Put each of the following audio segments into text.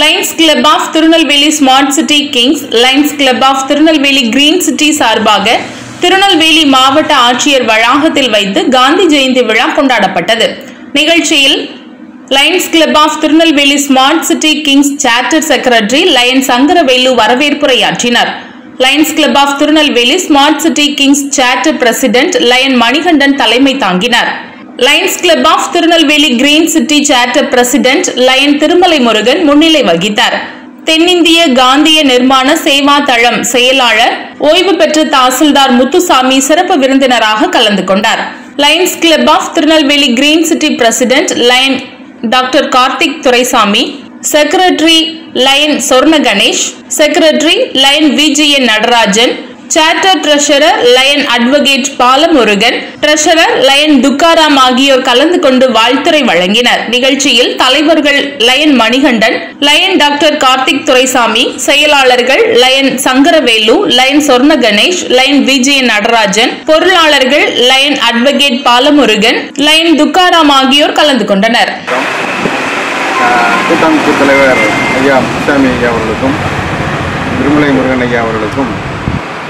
Lions club of Tirunelveli smart city kings lions club of Tirunelveli green city சார்பாக திருநெல்வேலி மாவட்ட ஆட்சியர் வளாகத்தில் வைத்து காந்தி ஜெயந்தி விழா கொண்டாடப்பட்டது. நிகழ்ச்சியில் lions club of Tirunelveli smart city kings charter secretary lion Sankaravelu வரவேற்புரையாற்றினார். Lions club of Tirunelveli smart city kings charter president lion Manikandan தலைமை தாங்கினார். Lions club of Tirunelveli green city charter president lion Thirumalai Murugan முன்னிலை வகித்தார். தென்னிந்திய காந்திய நிர்மாண சேவா தளம் செயலாளர் ஓய்வு பெற்ற தாசில்தார் முத்துசாமி சிறப்பு விருந்தினராக கலந்து கொண்டார். Lions club of Tirunelveli green city president lion doctor Karthik Duraisamy secretary lion Sorna Ganesh secretary lion Vijayan Natarajan charter treasurer lion advocate Balamurugan treasurer lion Tukaram ஆகியோர் கலந்து கொண்டு வாழ்த்துரை வழங்கினர். நிகழ்ச்சியில் தலைவர்கள் lion Manikandan lion doctor Karthik Duraisamy செயலாளர்கள் lion Sankaravelu lion Sorna Ganesh lion Vijayan Natarajan பொருளாளர்கள் lion advocate Balamurugan lion Tukaram ஆகியோர் கலந்து கொண்டனர். கூட்டமைப்பு தலைவர் ஐயா முத்தாமி ஐயா அவர்களுக்கும் திருமலை முருகன் ஐயா அவர்களுக்கும்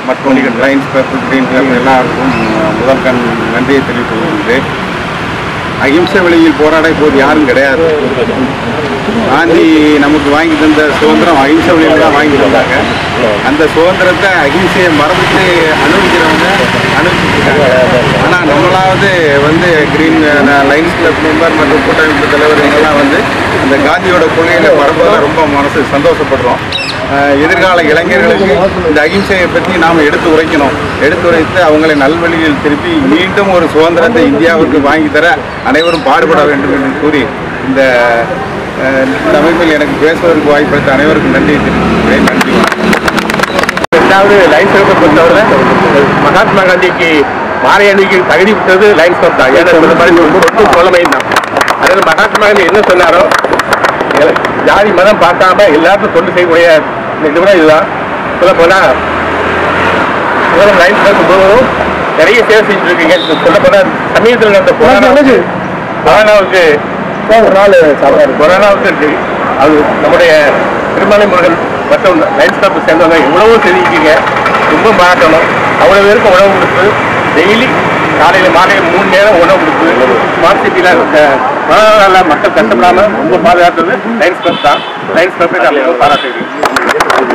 மற்றும் லைன்ஸ் பர்பிள் கிரீன் கலர் எல்லாருக்கும் ஆஹ் முதல் கண் நன்றியை தெரிவித்துக் கொள்கின்றேன் அகிம்சை வழியில் போராட இப்போது யாரும் கிடையாது. காந்தி நமக்கு வாங்கி தந்த சுதந்திரம் அகிம்சை வழியில் தான் வாங்கி தந்தாங்க. அந்த சுதந்திரத்தை அகிம்சையை மறந்துட்டு அனுபவிக்கிறவங்க அனுபவிச்சிருக்காங்க. ஆனால் நம்மளாவது வந்து கிரீன் லைன்ஸ் கிளப் மெம்பர் மற்றும் கூட்டமைப்பு தலைவர் எல்லாம் வந்து அந்த காந்தியோட கொள்கையில் பரப்புவதில் ரொம்ப மனசு சந்தோஷப்படுறோம். எதிர்கால இளைஞர்களுக்கு இந்த அகிம்சையை பற்றி நாம் எடுத்து உரைக்கணும். எடுத்து உரைத்து அவங்களை நல்வழியில் திருப்பி மீண்டும் ஒரு சுதந்திரத்தை இந்தியாவிற்கு வாங்கி தர அனைவரும் பாடுபட வேண்டும் என்று கூறி இந்த அமைப்பில் எனக்கு பேசுவதற்கு வாய்ப்பளித்த அனைவருக்கும் நன்றி நன்றி ரெண்டாவது லைன்ஸ் கிளப்பை பொறுத்தவரை மகாத்மா காந்திக்கு மாலை அணிக்கு தகுதி விட்டது லைன்ஸ் கிளப் தான். ஏன்னா இந்த மாதிரி தொட்டு தான். அதில் மகாத்மா காந்தி என்ன சொன்னாரோ ஜாதி மதம் பார்க்காம எல்லாருக்கும் தொண்டு செய்யக்கூடிய நிறுவனம் இதுதான். சொல்ல போனா லைன்ஸ் கிளப் முழுவதும் நிறைய சேவை செஞ்சுட்டு இருக்கீங்க. சொல்ல போனா சமீபத்தில் நடந்த கொரோனா கொரோனாவுக்கு கொரோனாவுக்கு இருக்கு. அது நம்முடைய திருமலை முருகன் மற்றும் லைன்ஸ் கிளப் சேர்ந்தவங்க எவ்வளவோ தெரிவிக்கீங்க ரொம்ப பாராட்டணும் அவ்வளோ பேருக்கு உணவு கொடுத்து டெய்லி காலையில் மாலை மூணு நேரம் உணவு கொடுத்து ஸ்மார்ட் சிட்டியில் மக்கள் கஷ்டப்படாமல் ரொம்ப பாதுகாத்தது லைன்ஸ் கிளப் தான். லைன்ஸ் கிளப்பை பாராட்டுகிறேன்